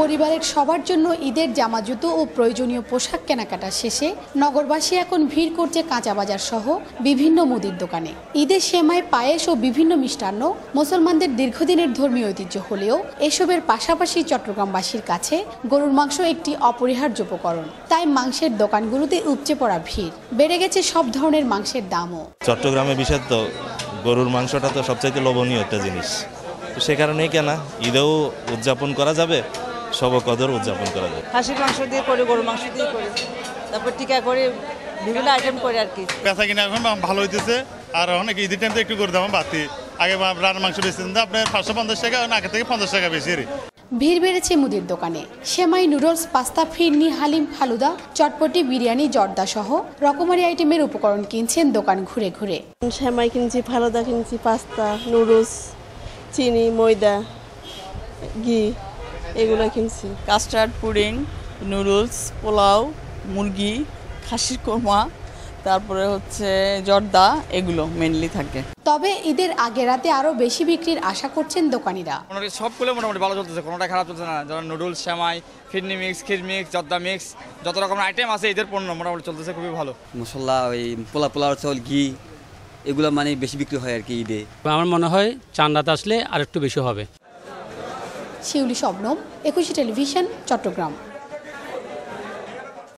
পরিবারের সবার জন্য ঈদের জামা জুতো ও প্রয়োজনীয় পোশাক কেনাকাটা শেষে নগরবাসী এখন ভিড় করছে কাঁচা বাজার সহ বিভিন্ন মুদির দোকানে। ঈদের সেমাই পায়েস ও বিভিন্ন মিষ্টান্ন মুসলমানদের দীর্ঘদিনের ধর্মীয় ঐতিহ্য হলেও এসবের পাশাপাশি চট্টগ্রামবাসীর কাছে গরুর মাংস একটি অপরিহার্য উপকরণ। তাই মাংসের দোকানগুলোতে উপচে পড়া ভিড়। বেড়ে গেছে সব ধরনের মাংসের দামও। চট্টগ্রামে বিশেষ তো গরুর মাংসটা তো সবচাইতে লোভনীয় একটা জিনিস। সে কারণেই কেনা। ঈদেও উদযাপন করা যাবে। সব কদর উদযাপন করা যাবে খাসির মাংস দিয়ে করি গরুর মাংস দিয়ে করি। তারপর টিকা করে বিভিন্ন আইটেম করি আর কি। পেঁচা কিনা এখন ভালো হইতেছে। আর অনেক ঈদের টাইমতে একটু করে দাম বাড়তি। আগে রান্না মাংস বেশি দিন আপনার পাঁচশো পঞ্চাশ টাকা আগে থেকে পঞ্চাশ টাকা বেশি ভিড় বেড়েছে মুদির দোকানে। সেমাই নুডলস পাস্তা ফিরনি হালিম ফালুদা চটপটি বিরিয়ানি জর্দা সহ রকমারি আইটেমের উপকরণ কিনছেন দোকান ঘুরে ঘুরে। সেমাই কিনছি ফালুদা কিনছি পাস্তা নুডলস চিনি ময়দা ঘি। এগুলো কিনছি। কাস্টার্ড পুডিং নুডলস পোলাও মুরগি খাসির কোমা তারপরে হচ্ছে জর্দা এগুলো মেনলি থাকে। তবে ঈদের আগে রাতে আরও বেশি বিক্রির আশা করছেন দোকানিরা। মোটামুটি সবগুলো মোটামুটি ভালো চলতেছে কোনোটা খারাপ চলছে না। যেমন নুডলস শ্যামাই ফিডনি মিক্স খির মিক্স জর্দা মিক্স যত রকমের আইটেম আছে ঈদের পণ্য মোটামুটি চলতেছে খুবই ভালো। মশলা ওই পোলা পোলাও চাউল ঘি এগুলো মানে বেশি বিক্রি হয় আর কি ঈদে। আমার মনে হয় চান্দাতে আসলে আর একটু বেশি হবে। শিউলি শবনম একুশে টেলিভিশন চট্টগ্রাম।